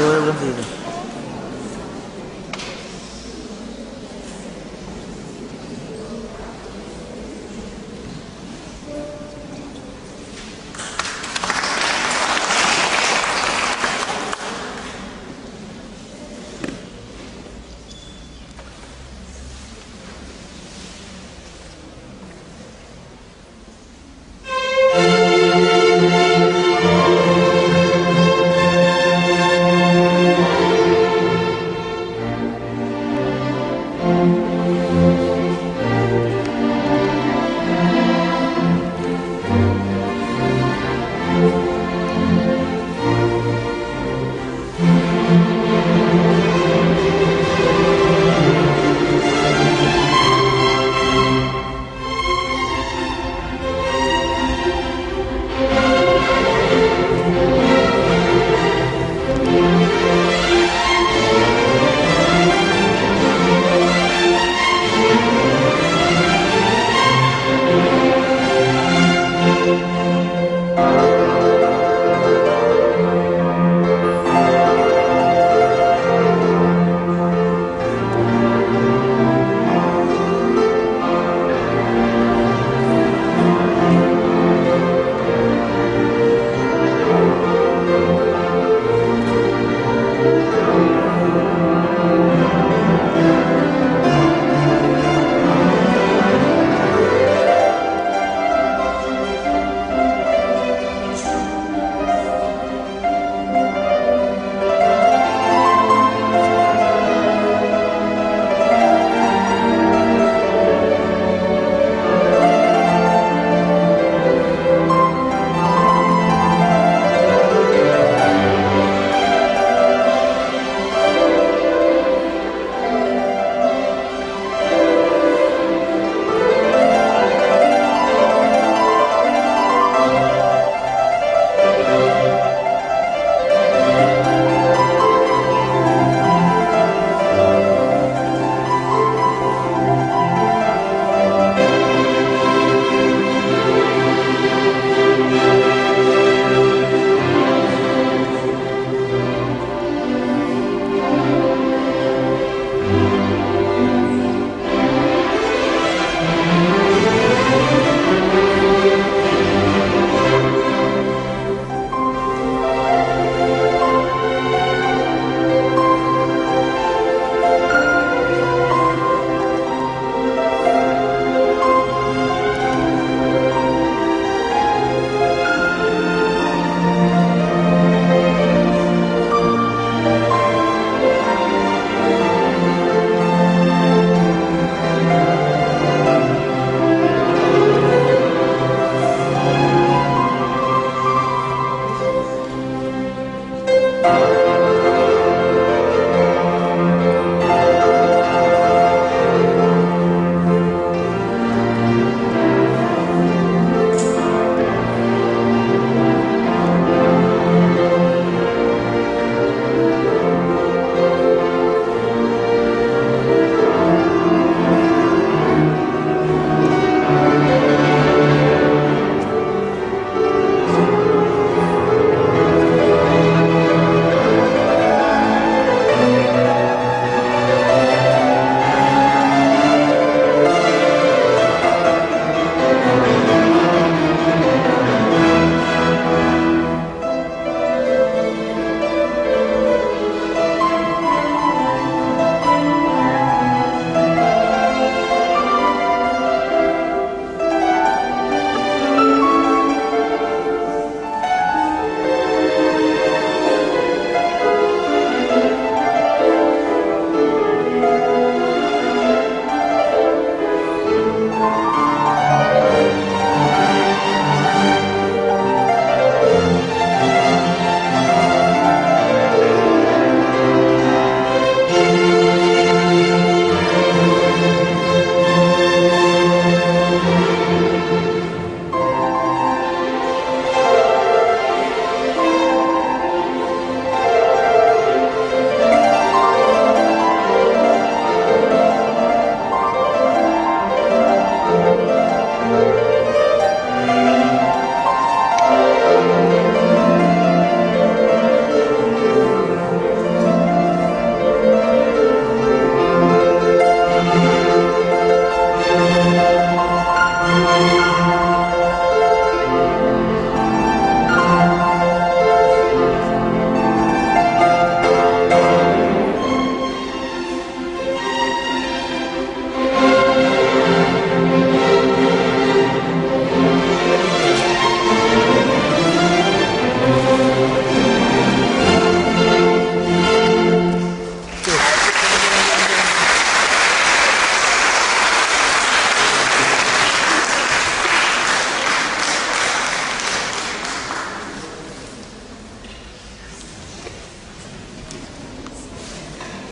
Rồi, làm gì này?